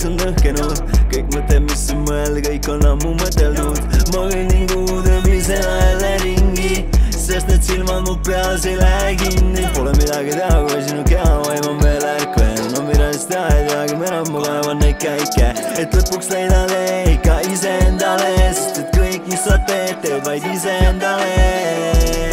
silmades on lõhkenud? Kõik mõtted, mis on mõelda, kõik on ammu mõteldud ma kõnnin kuudamisena jälle ringi sest need silmad mu peas ei lähe kinni. Pole midagi teha, kui sinu kehavaim on veel ärkvel no mida siis teha ei teagi, ma enam mugavan neid käike. Et lõpuks leida tee ikka iseendale sest et kõik, mis sa teed, teed vaid iseendale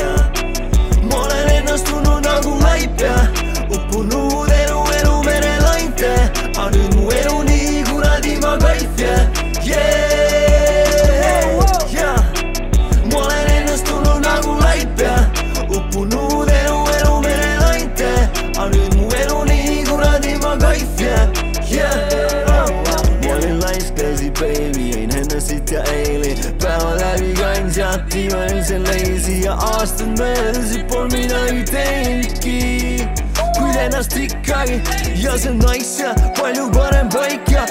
sealt diivanil see lazy ja aastad möödusid, polnud midagi teinudki kuid ennast ikkagi ja see on nice ja palju parem paik ja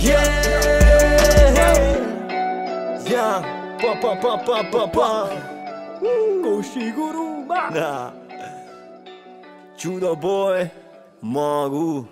yeah, yeah. pa pa pa pa pa pa. Koshiguru ma Judo boy Magu